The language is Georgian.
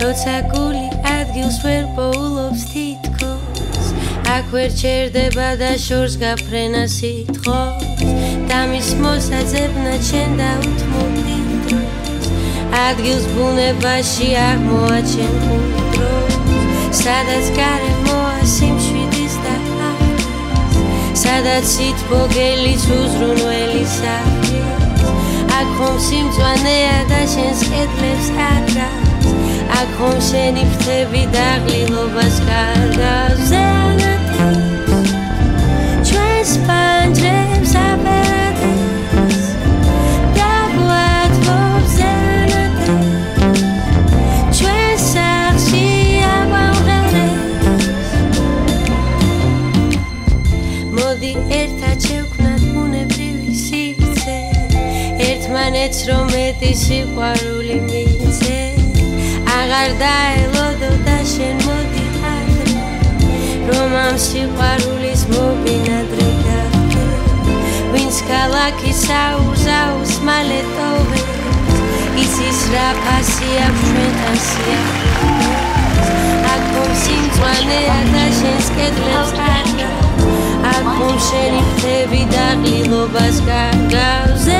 როცა გული ადგილს ვერ პოულობს თითქოს აქ ვერ ჩერდება და შორს გაფრენა სიტყოს და მის მოსაძებნა ჩენ და უთმობდი დროს ადგილს ბუნებაში აღმოაჩენ კუდროს სადაც გარემოა სიმშვიდის და სადაც სიტბოგელის უზრუნველი საფის აქ ხომ სიმწვანეა და შენს კედლებს ადრას აქ ხომ შენი ფრთები დაღლილობას კარგავს ჩვენს პანჯრებს აბერადებს და გვათბობს ჩვენ სახში ამაღლებს მოდი ერთად შევქმნათ ბუნებრივი სივრცე. ერთმანეთს რომ მეტი სიყვარული აღარ დაელოდო და შენ მოდი ადრე რომ ამ სიყვარულის მობინადრე გახდე ვინც ქალაქის აუზაუს მალე ტოვებს იცის რა ფასი აქვს ჩვენთან სიახლოვეს აქ სიმწვანეა და შენს კედლებს არგა აქ შენი ფრთები და ყილობას გარგავს